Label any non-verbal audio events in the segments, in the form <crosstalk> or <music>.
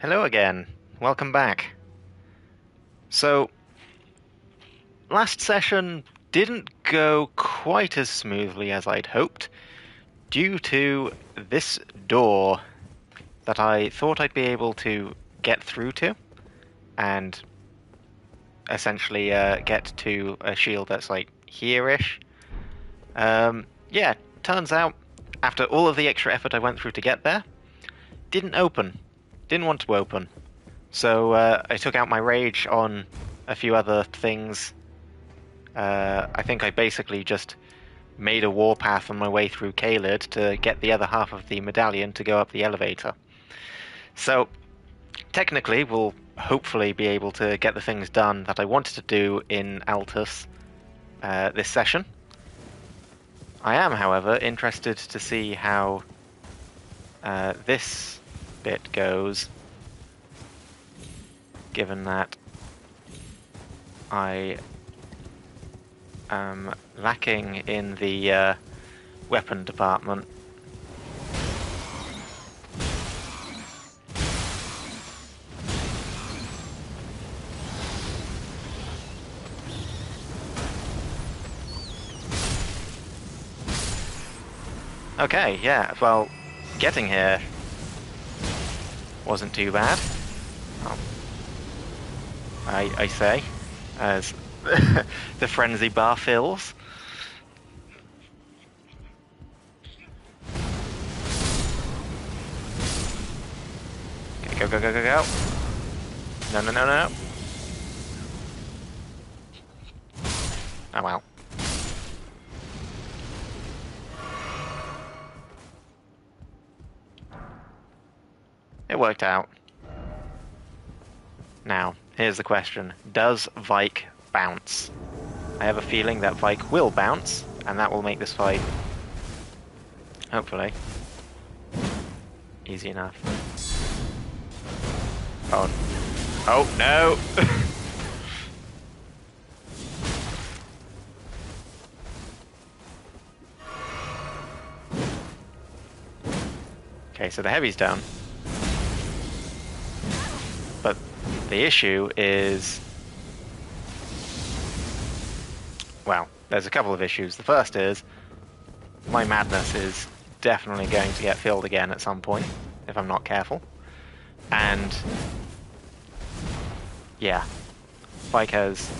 Hello again. Welcome back. So, last session didn't go quite as smoothly as I'd hoped due to this door that I thought I'd be able to get through to and essentially uh, get to a shield that's like here-ish. Um, yeah, turns out after all of the extra effort I went through to get there, didn't open. Didn't want to open. So uh, I took out my rage on a few other things. Uh, I think I basically just made a warpath on my way through Caelid to get the other half of the medallion to go up the elevator. So technically, we'll hopefully be able to get the things done that I wanted to do in Altus uh, this session. I am, however, interested to see how uh, this bit goes, given that I am lacking in the uh, weapon department. Okay, yeah, well, getting here wasn't too bad. Oh. I, I say, as <laughs> the frenzy bar fills. Okay, go, go, go, go, go. No, no, no, no. Oh, wow. It worked out. Now, here's the question. Does Vyke bounce? I have a feeling that Vyke will bounce, and that will make this fight, hopefully, easy enough. Oh, oh no! <laughs> okay, so the heavy's down. The issue is. Well, there's a couple of issues. The first is my madness is definitely going to get filled again at some point if I'm not careful. And yeah, has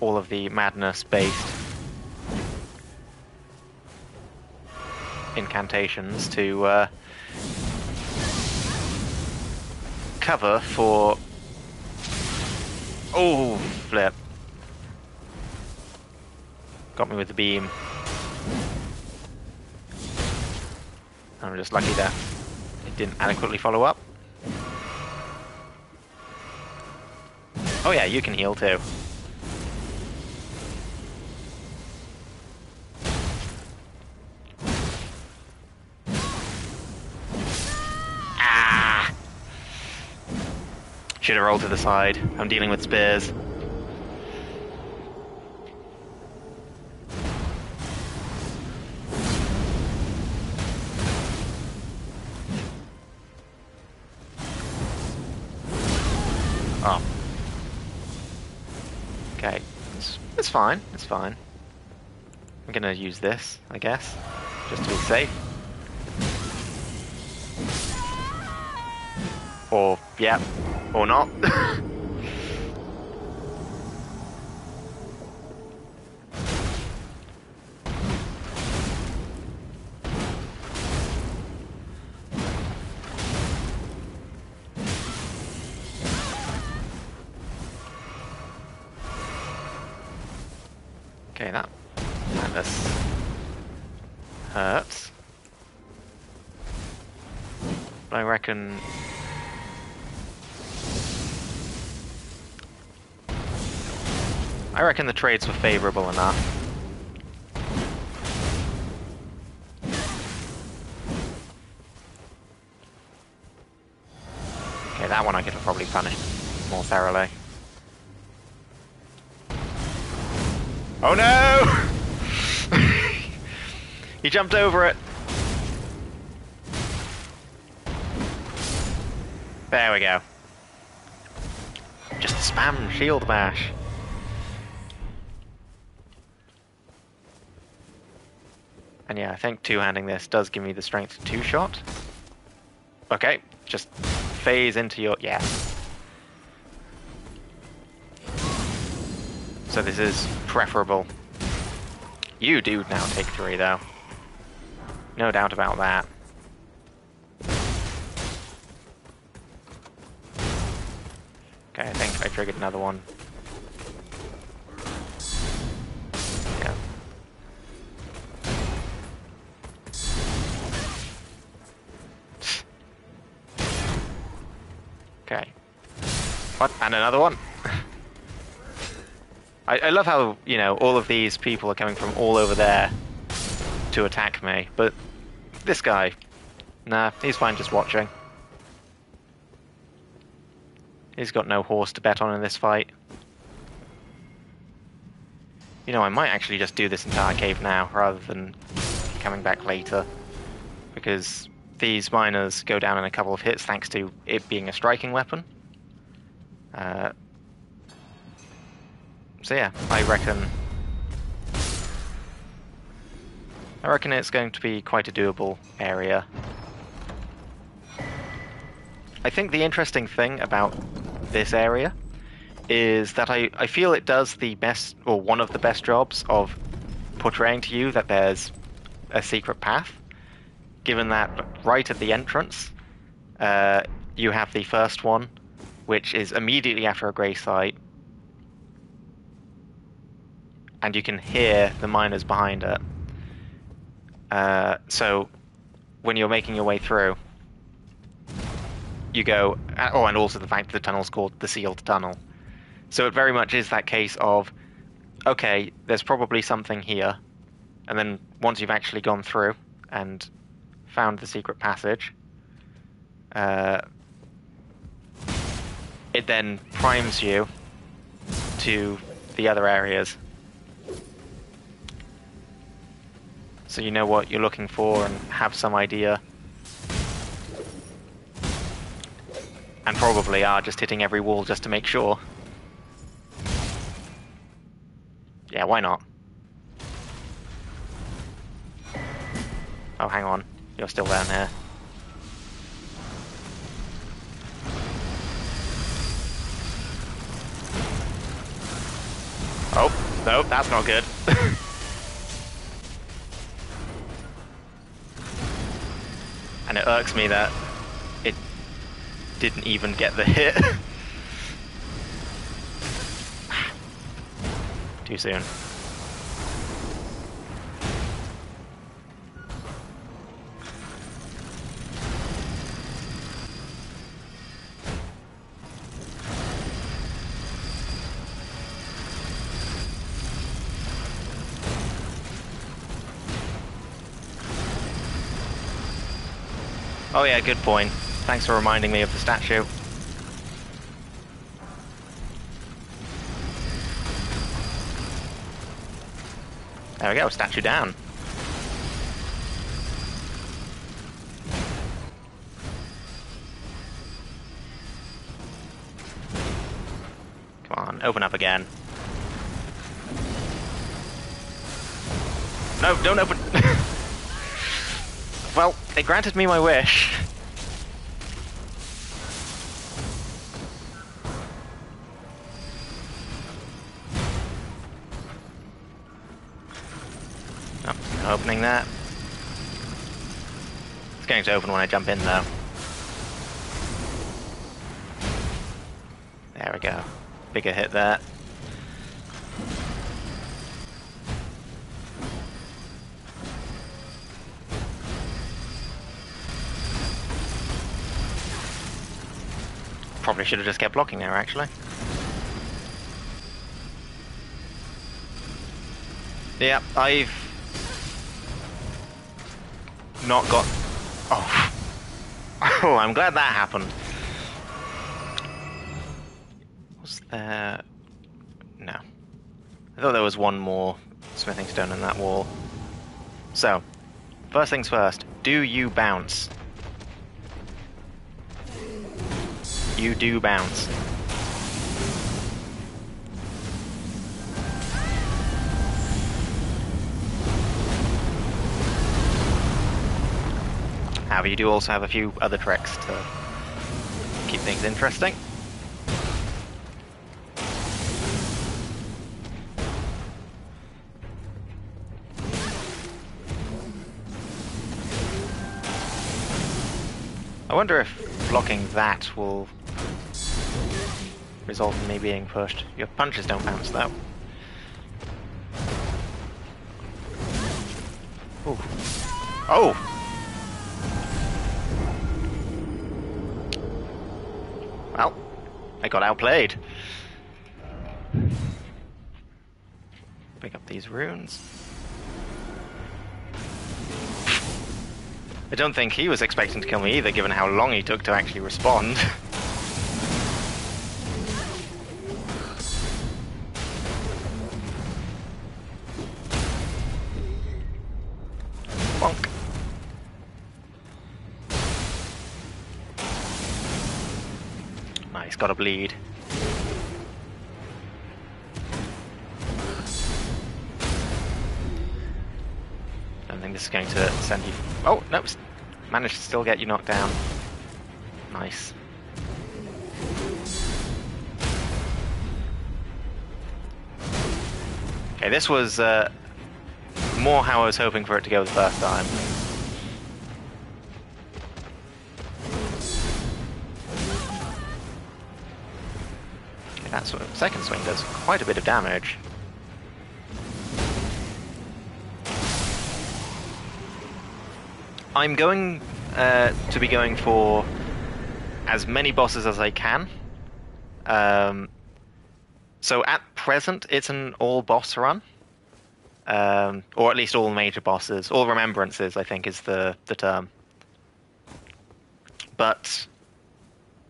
all of the madness based incantations to uh, cover for. Oh, flip. Got me with the beam. I'm just lucky that it didn't adequately follow up. Oh yeah, you can heal too. Should have rolled to the side. I'm dealing with spears. Oh. Okay. It's, it's fine. It's fine. I'm gonna use this, I guess. Just to be safe. Or, yeah, or not. Reckon the trades were favorable enough. Okay, that one I could have probably punished more thoroughly. Oh no! <laughs> he jumped over it. There we go. Just spam shield bash. And yeah, I think two-handing this does give me the strength to two-shot. Okay, just phase into your... yeah. So this is preferable. You do now take three, though. No doubt about that. Okay, I think I triggered another one. What? And another one? I, I love how, you know, all of these people are coming from all over there to attack me, but this guy, nah, he's fine just watching. He's got no horse to bet on in this fight. You know, I might actually just do this entire cave now, rather than coming back later. Because these miners go down in a couple of hits thanks to it being a striking weapon. Uh, so yeah, I reckon... I reckon it's going to be quite a doable area. I think the interesting thing about this area is that I, I feel it does the best, or one of the best jobs of portraying to you that there's a secret path, given that right at the entrance, uh, you have the first one, which is immediately after a grace site, and you can hear the miners behind it. Uh, so when you're making your way through, you go, uh, oh, and also the fact that the tunnel's called the sealed tunnel. So it very much is that case of, okay, there's probably something here, and then once you've actually gone through and found the secret passage, uh, it then primes you to the other areas. So you know what you're looking for and have some idea. And probably are just hitting every wall just to make sure. Yeah, why not? Oh, hang on. You're still down here. Oh, no, that's not good. <laughs> and it irks me that it didn't even get the hit. <laughs> Too soon. Oh yeah, good point. Thanks for reminding me of the statue. There we go, statue down. Come on, open up again. No, don't open! <laughs> they granted me my wish. opening that. It's going to open when I jump in though. There we go. Bigger hit there. Probably should have just kept blocking there actually. Yeah, I've not got... Oh. <laughs> Oh, I'm glad that happened. Was there... No. I thought there was one more smithing stone in that wall. So, first things first, do you bounce? You do bounce. However, you do also have a few other tricks to keep things interesting. I wonder if blocking that will result in me being pushed. Your punches don't bounce though. Ooh. Oh! Well, I got outplayed. Pick up these runes. I don't think he was expecting to kill me either, given how long he took to actually respond. <laughs> Nice, got a bleed. Don't think this is going to send you. Oh no! Managed to still get you knocked down. Nice. Okay, this was uh, more how I was hoping for it to go the first time. Second swing does quite a bit of damage. I'm going uh, to be going for as many bosses as I can. Um, so at present, it's an all boss run, um, or at least all major bosses, all remembrances. I think is the the term. But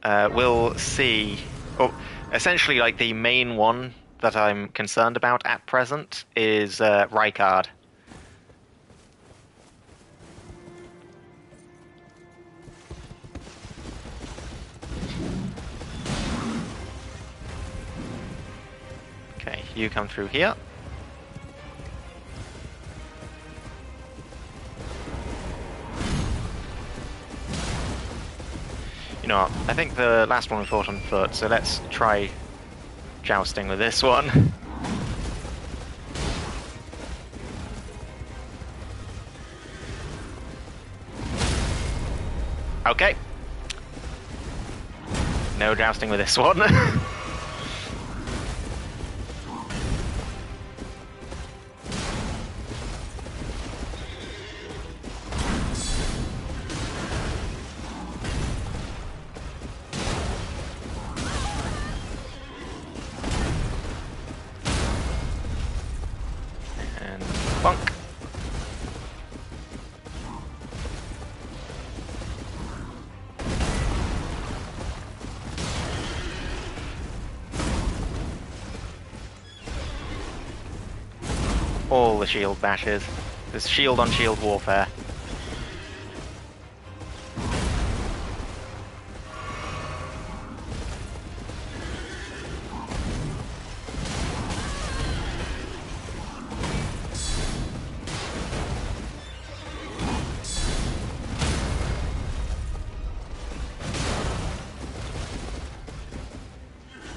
uh, we'll see. Oh, essentially, like the main one that I'm concerned about at present is uh. Okay, you come through here. You know what? I think the last one we fought on foot, so let's try jousting with this one. Okay. No jousting with this one. <laughs> All the shield bashes. There's shield on shield warfare.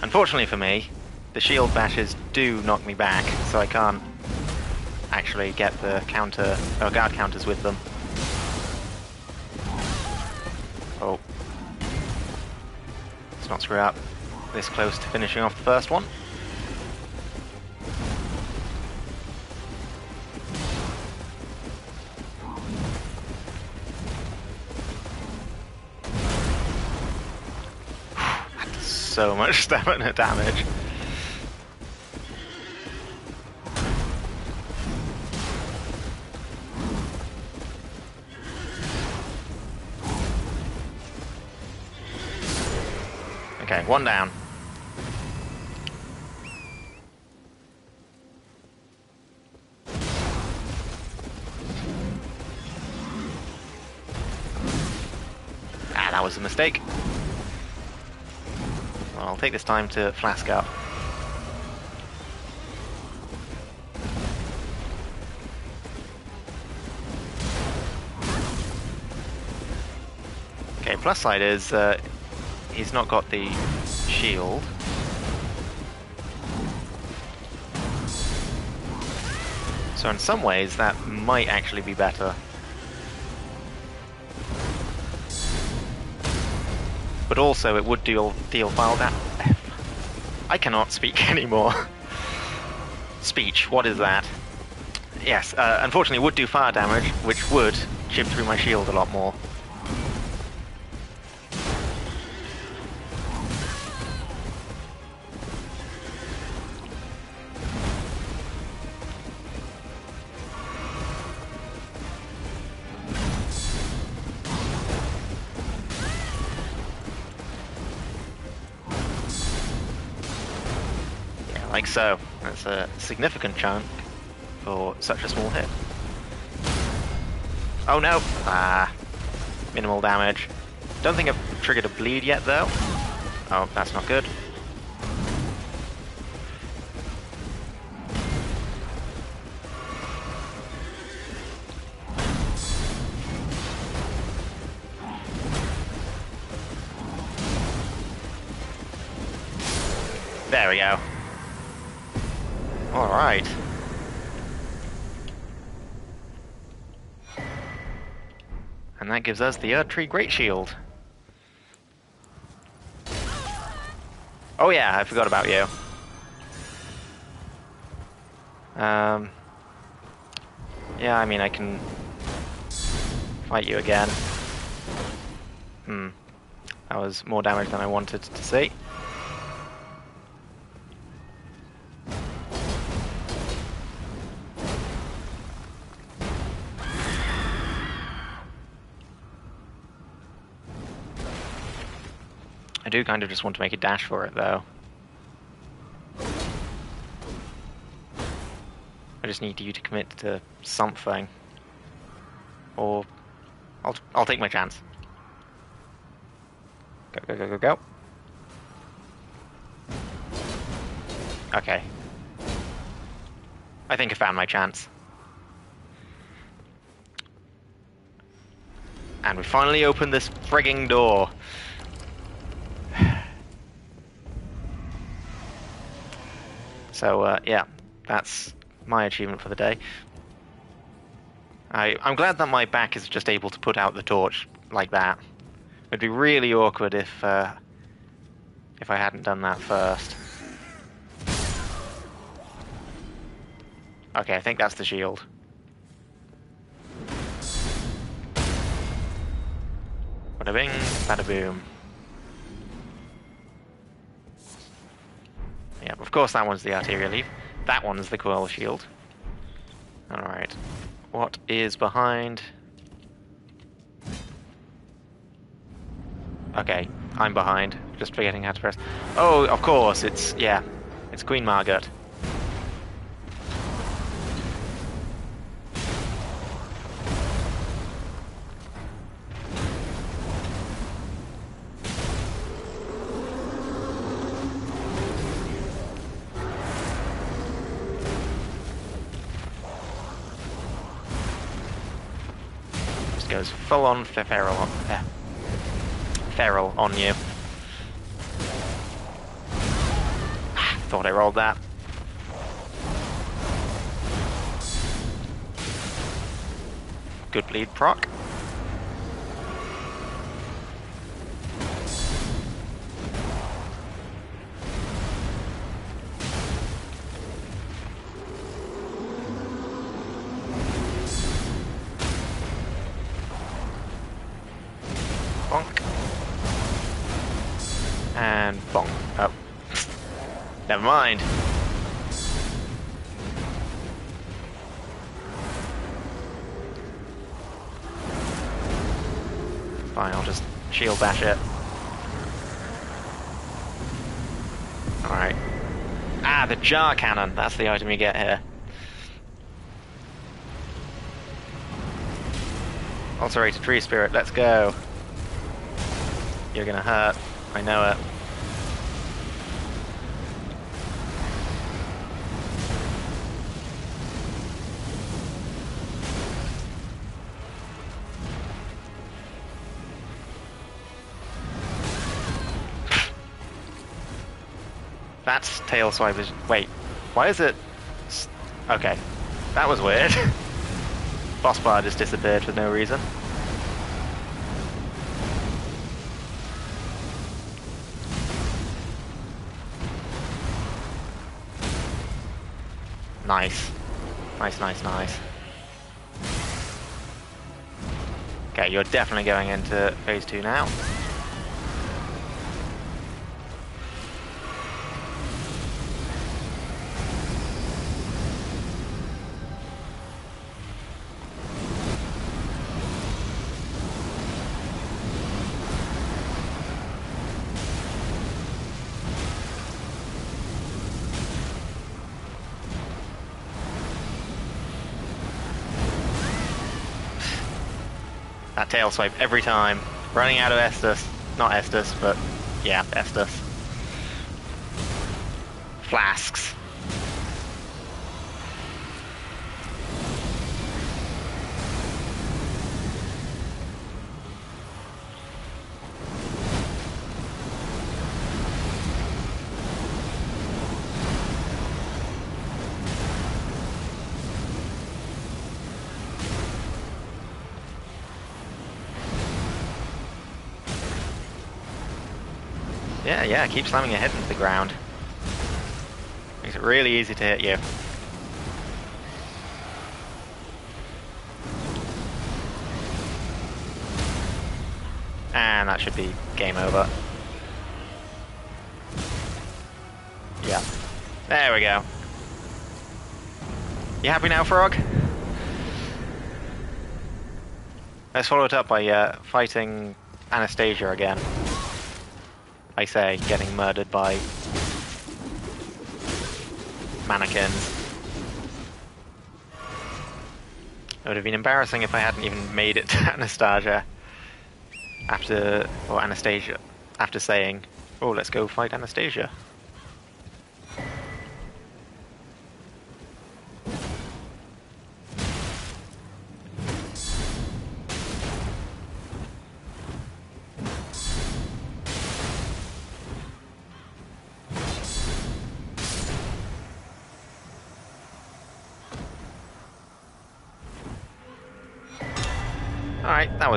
Unfortunately for me, the shield bashes do knock me back, so I can't actually get the counter or guard counters with them. Oh. Let's not screw up. This close to finishing off the first one. <sighs> So much <laughs> stamina damage. One down. Ah, that was a mistake. I'll take this time to flask up. Okay, plus side is uh, he's not got the shield. So in some ways that might actually be better. But also it would deal deal file that I cannot speak <laughs> anymore. Speech, what is that? Yes, uh, unfortunately would do fire damage, which would chip through my shield a lot more. So. That's a significant chunk for such a small hit. Oh no! Ah, minimal damage. Don't think I've triggered a bleed yet though. Oh, that's not good. There we go. Alright. And that gives us the Erdtree Great Shield. Oh yeah, I forgot about you. Um, yeah, I mean, I can fight you again. Hmm. That was more damage than I wanted to see. Do kind of just want to make a dash for it, though. I just need you to commit to something. Or... I'll, I'll take my chance. Go, go, go, go, go. Okay. I think I found my chance. And we finally opened this frigging door. So uh, yeah, that's my achievement for the day. I, I'm glad that my back is just able to put out the torch like that. It'd be really awkward if uh, if I hadn't done that first. Okay, I think that's the shield. Bada bing, bada boom. Of course that one's the Arteria Leaf. That one's the coil shield. Alright. What is behind? Okay, I'm behind. Just forgetting how to press. Oh, of course, it's, yeah. It's Queen Margaret. Full on fe- feral on, feral on you. Thought I rolled that. Good bleed proc. Mind. Fine, I'll just shield bash it. Alright. Ah, the jar cannon. That's the item you get here. Ulcerated tree spirit, let's go. You're gonna hurt. I know it. Tail swipe is. Wait, why is it. Okay, that was weird. <laughs> Boss bar just disappeared for no reason. Nice. Nice, nice, nice. Okay, you're definitely going into phase two now. Tail swipe every time. Running out of Estus. Not Estus, but yeah, Estus. Flasks. Yeah, keep slamming your head into the ground. Makes it really easy to hit you. And that should be game over. Yeah. There we go. You happy now, Frog? Let's follow it up by uh, fighting Anastasia again. I say, getting murdered by mannequins. It would have been embarrassing if I hadn't even made it <laughs> to Anastasia after, or Anastasia, after saying, oh, let's go fight Anastasia.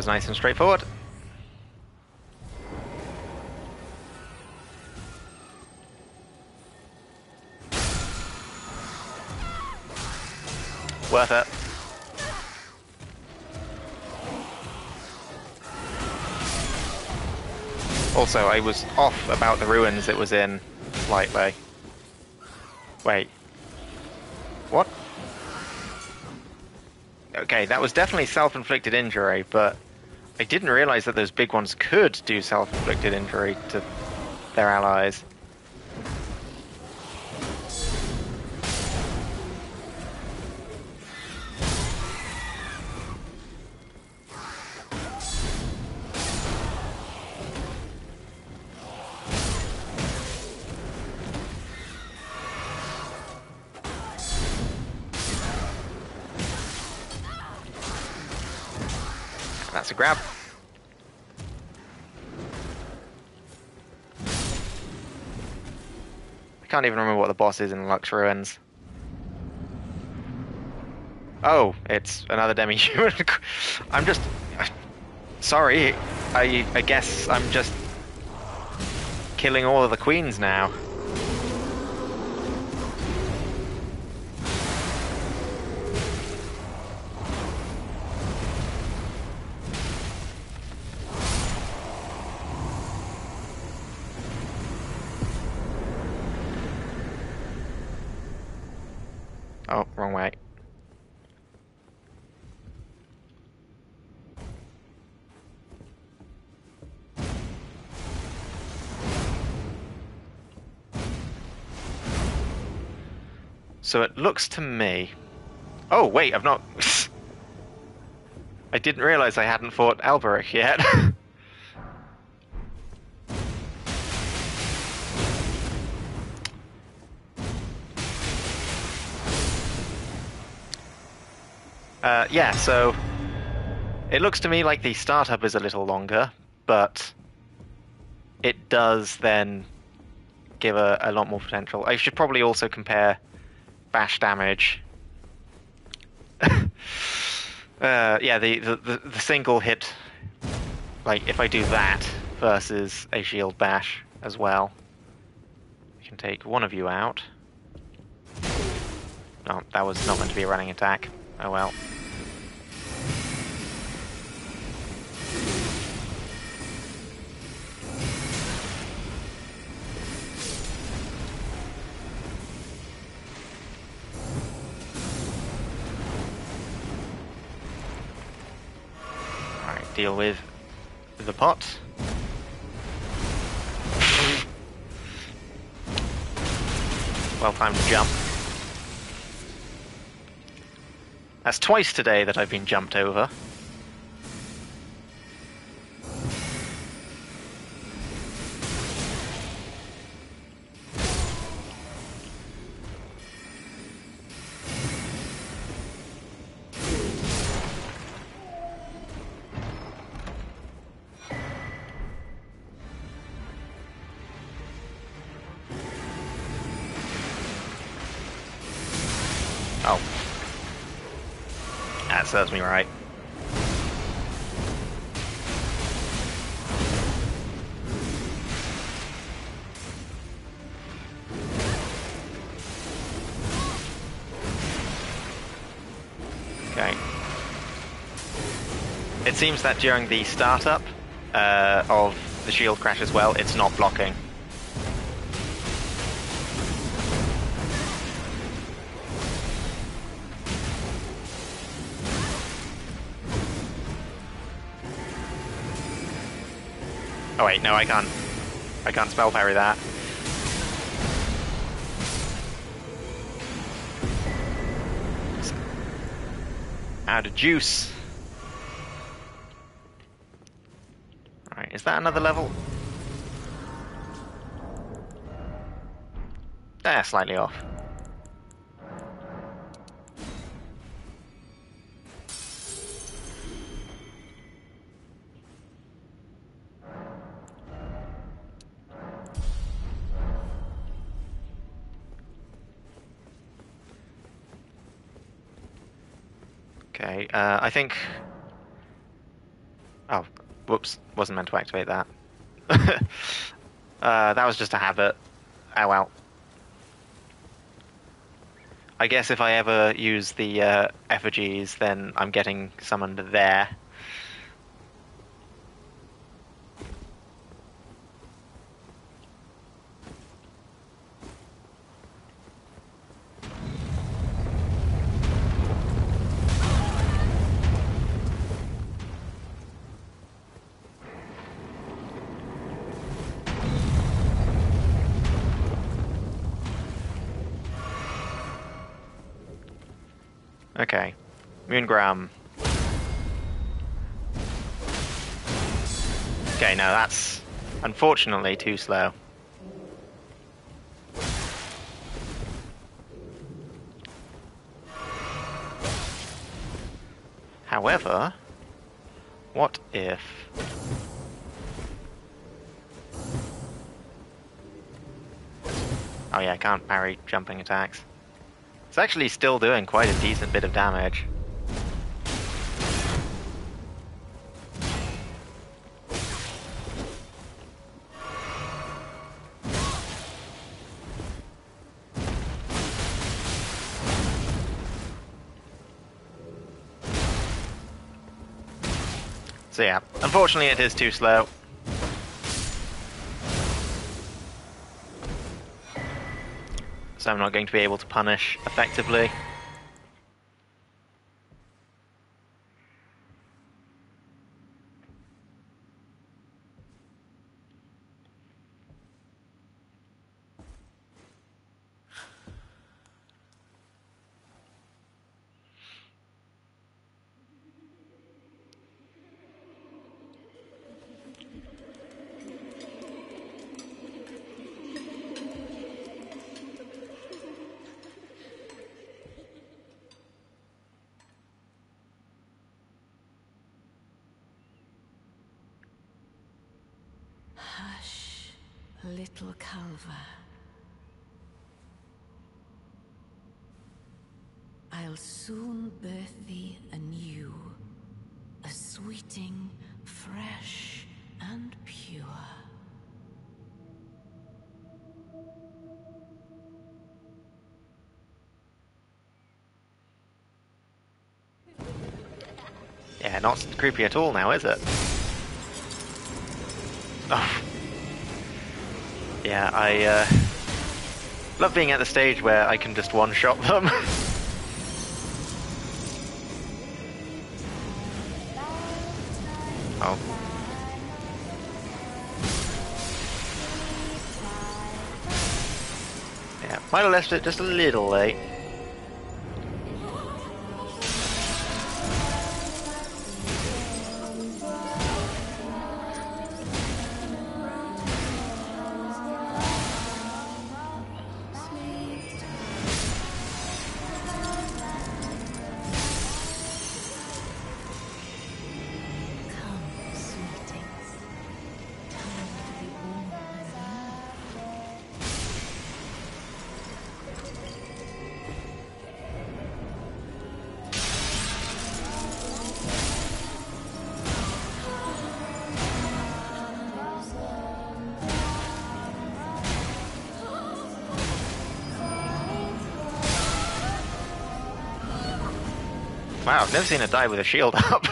Was nice and straightforward. Worth it. Also, I was off about the ruins it was in slightly. Wait. What? Okay, that was definitely self-inflicted injury, but I didn't realize that those big ones could do self-inflicted injury to their allies. Can't even remember what the boss is in Lux Ruins. Oh, it's another demi-human. <laughs> I'm just... Sorry, I, I guess I'm just killing all of the queens now. Oh, wrong way. So it looks to me. Oh, wait, I've not. <laughs> I didn't realize I hadn't fought Alberic yet. <laughs> Uh, yeah, so it looks to me like the startup is a little longer, but it does then give a, a lot more potential. I should probably also compare bash damage. <laughs> uh, yeah, the, the, the, single hit, like if I do that versus a shield bash as well, can take one of you out. No, that was not meant to be a running attack. Oh well. Alright, deal with the pot. Well timed jump. That's twice today that I've been jumped over. Serves me right. Okay. It seems that during the startup uh, of the shield crash as well, it's not blocking. Oh wait, no, I can't. I can't spell parry that. Out of juice. Right, is that another level? Ah, slightly off. I think. Oh, whoops! Wasn't meant to activate that. <laughs> uh, that was just a habit. Oh well. I guess if I ever use the uh, effigies, then I'm getting summoned there. Okay. Moongram. Okay, now that's unfortunately too slow. However, what if... Oh yeah, I can't parry jumping attacks. It's actually still doing quite a decent bit of damage. So yeah, unfortunately it is too slow. I'm not going to be able to punish effectively. over. I'll soon birth thee anew, a sweeting, fresh, and pure. Yeah, not creepy at all now, is it? Yeah, I uh, love being at the stage where I can just one-shot them. <laughs> oh. Yeah, might have left it just a little late. Wow, I've never seen a die with a shield up.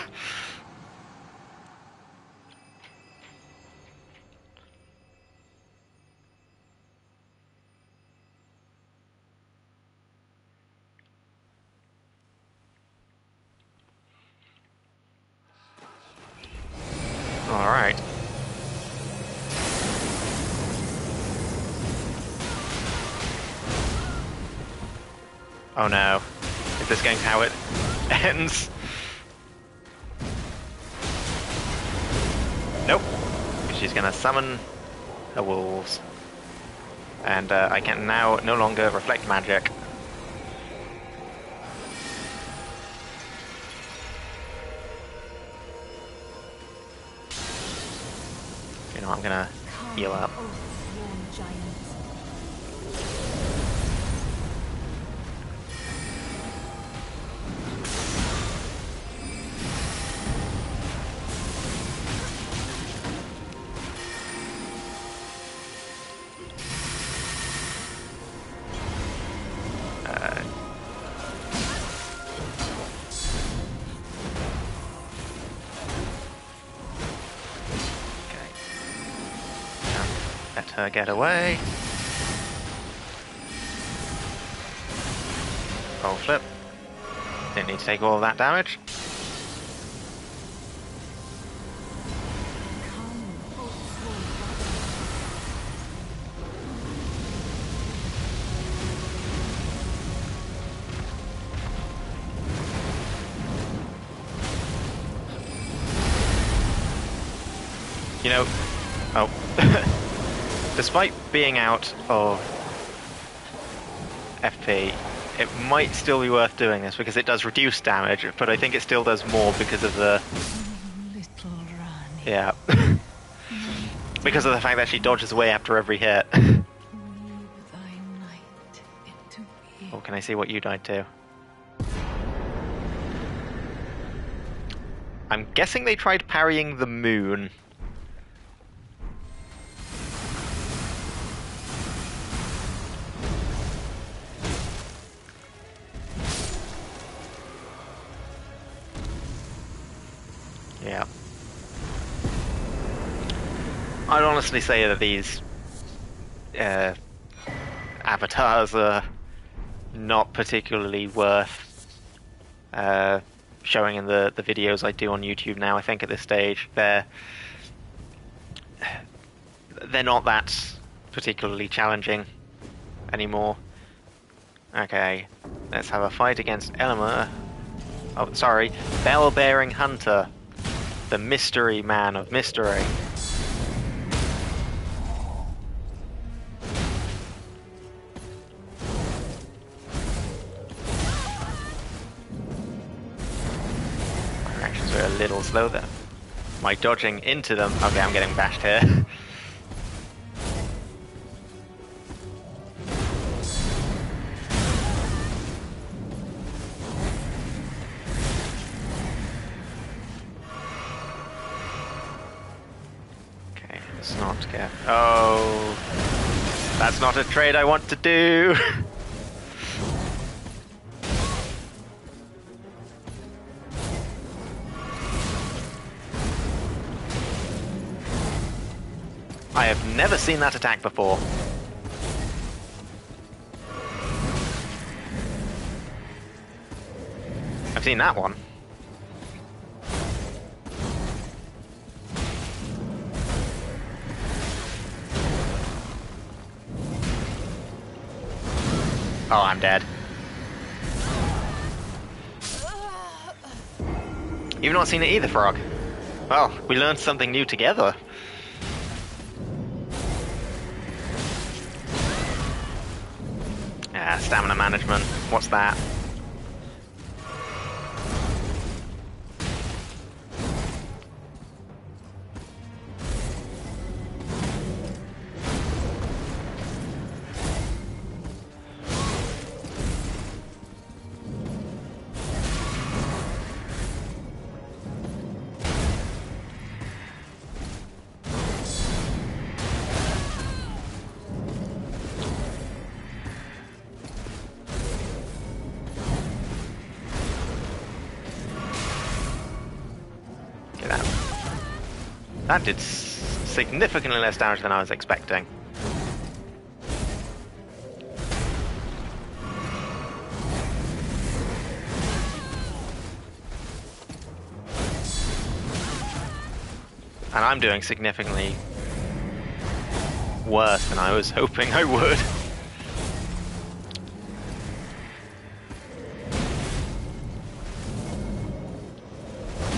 Ends? Nope. She's gonna summon her wolves. And uh, I can now no longer reflect magic. You know, I'm gonna heal up. Her get away. Roll flip. Didn't need to take all that damage. Despite being out of FP, it might still be worth doing this because it does reduce damage, but I think it still does more because of the yeah, <laughs> because of the fact that she dodges away after every hit. <laughs> Weave thy night into me. Oh, can I see what you died to? I'm guessing they tried parrying the moon. Honestly say that these uh, avatars are not particularly worth uh, showing in the, the videos I do on YouTube now. I think at this stage they're they're not that particularly challenging anymore. Okay, let's have a fight against Elmer. Oh, sorry, Bell-bearing Hunter, the mystery man of mystery. slow them. My dodging into them. Okay, I'm getting bashed here. <laughs> okay, let's not get. Oh, that's not a trade I want to do. <laughs> never seen that attack before. I've seen that one. Oh, I'm dead. You've not seen it either, Frog. Well, we learned something new together. Stamina management. What's that? That did significantly less damage than I was expecting. And I'm doing significantly worse than I was <laughs> hoping I would.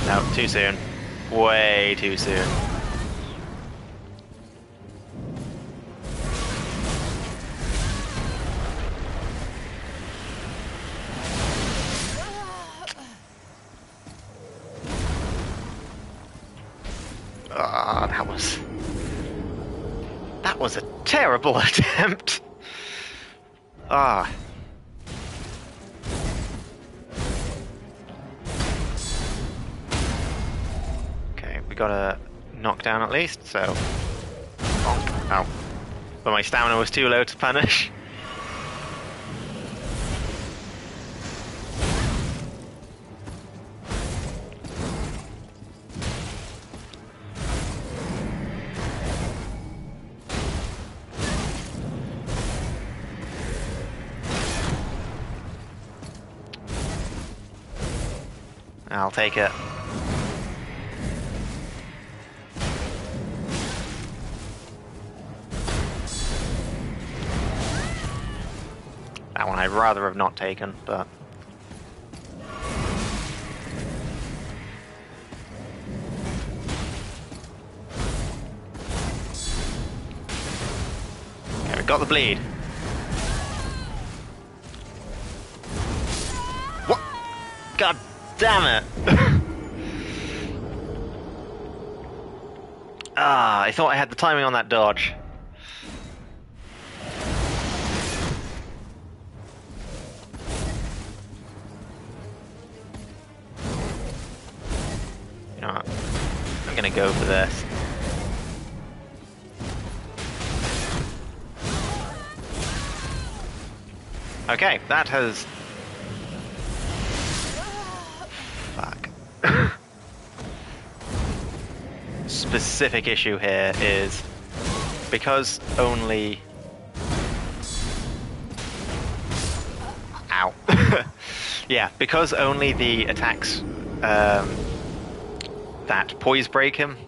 No, too soon. Way too soon. Ah, that was. That was a terrible <laughs> attempt. Ah. Knockdown at least, so. Oh, ow. But my stamina was too low to punish. <laughs> I'll take it. Rather have not taken, but. Okay, we got the bleed. What? God damn it! <laughs> ah, I thought I had the timing on that dodge. Okay, that has. Fuck. Specific issue here is because only. Ow. <laughs> yeah, because only the attacks um, that poise break him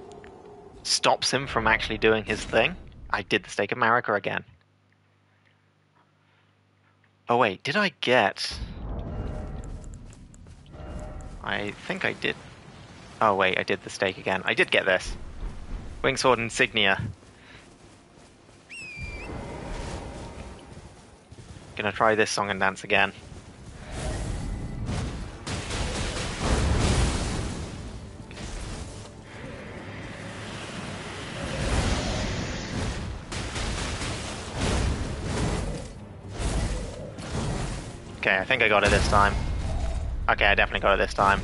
stops him from actually doing his thing. I did the stake of Marika again. Oh wait, did I get? I think I did. Oh wait, I did the stake again. I did get this. Wingsword insignia. Gonna try this song and dance again. Think I got it this time. Okay, I definitely got it this time.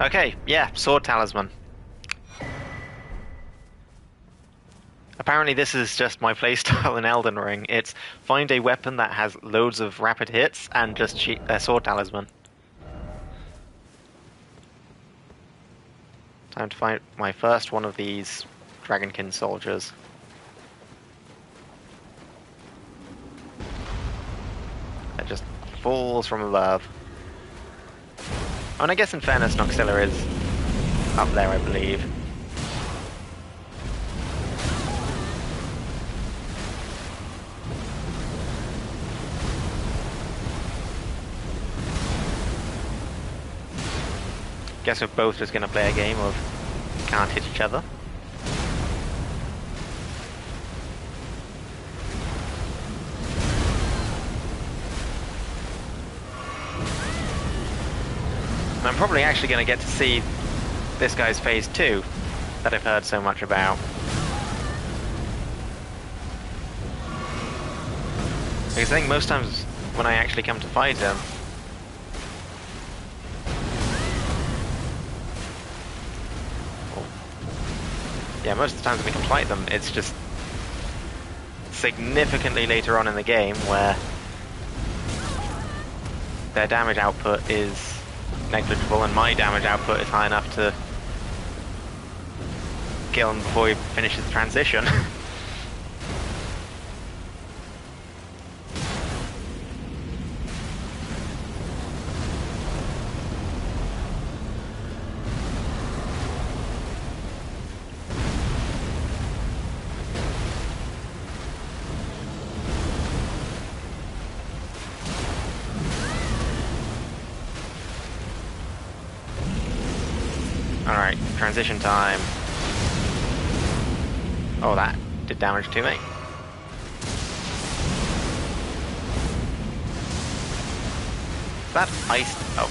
Okay, yeah, sword talisman. Apparently, this is just my <laughs> playstyle in Elden Ring. It's find a weapon that has loads of rapid hits and just cheat, uh, sword talisman. Time to find my first one of these Dragonkin soldiers. That just falls from above. Oh, and I guess in fairness, Noxilla is up there, I believe. Guess we're both just gonna play a game of can't hit each other. Probably actually going to get to see this guy's phase two that I've heard so much about. Because I think most times when I actually come to fight him, yeah, most of the times when we can fight them, it's just significantly later on in the game where their damage output is negligible and my damage output is high enough to kill him before he finishes the transition. <laughs> Alright, transition time. Oh, that did damage to me. That iced. Oh.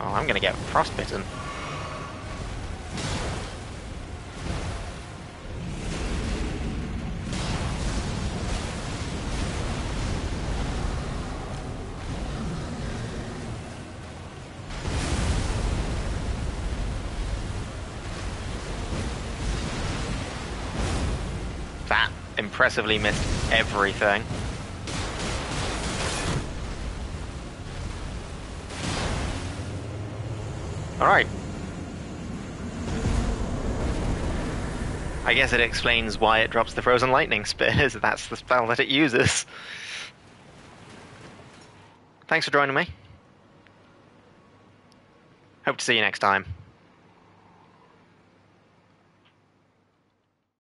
Oh, I'm gonna get frostbitten. Impressively missed everything. Alright. I guess it explains why it drops the frozen lightning spears. <laughs> That's the spell that it uses. Thanks for joining me. Hope to see you next time.